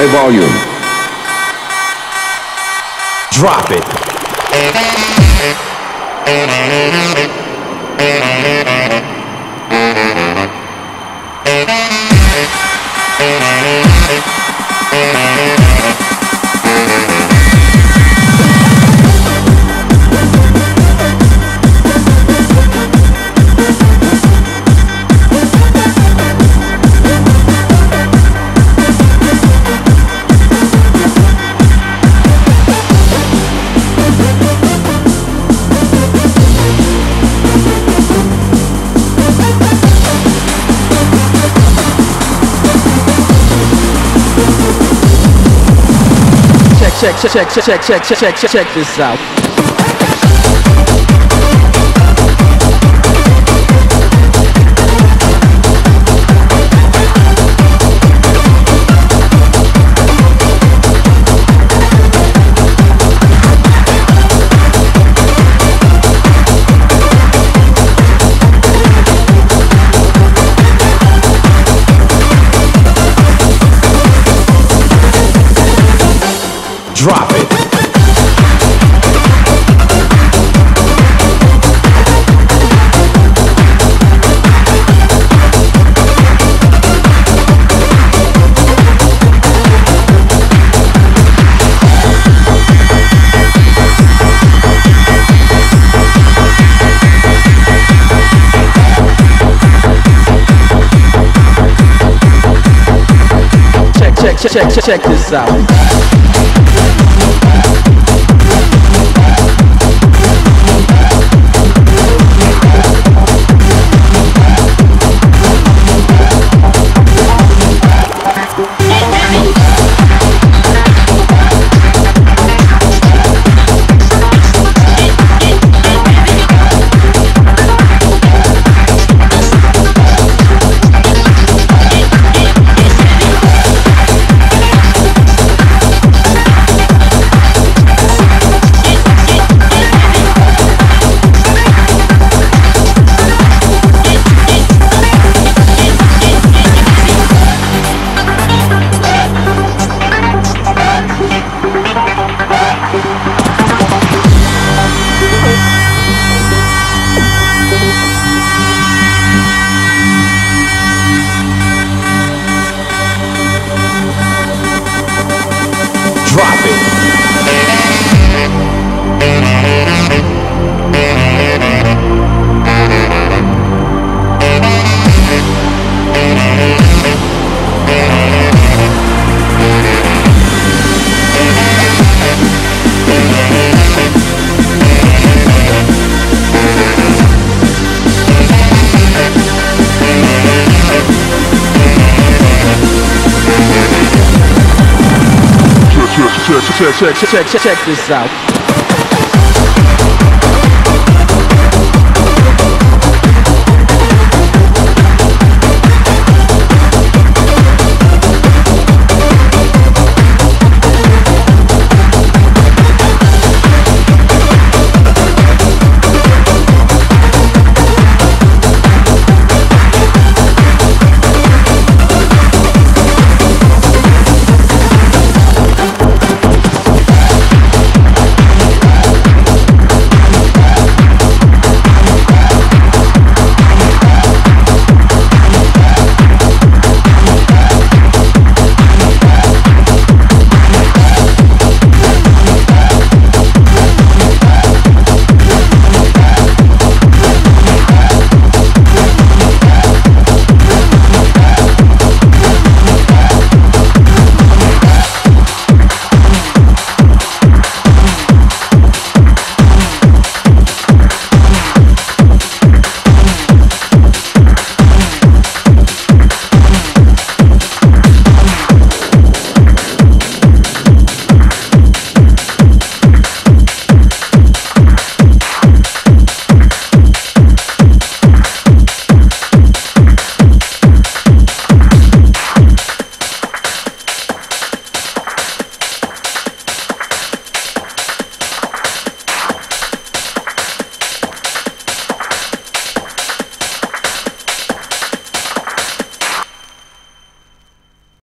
high volume. Drop it. Check, check, check, check, check, check, check, check, check, this out. Check, check, check, check, this out. Check, check, check, check, this out.